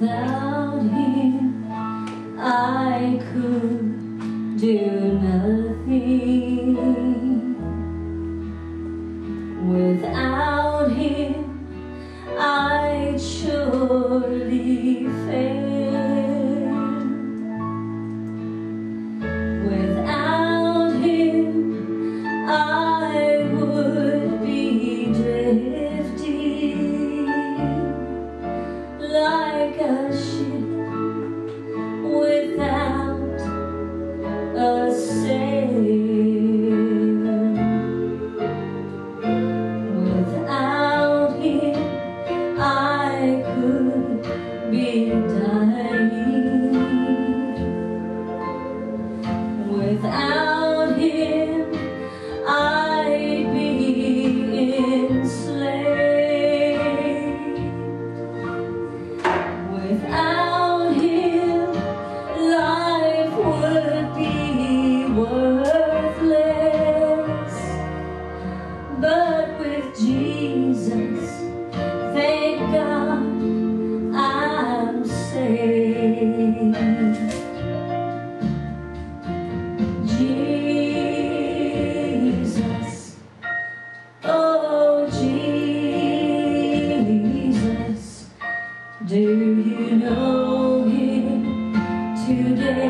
Without him, I could do nothing. Without him, I'd surely fail. 心。without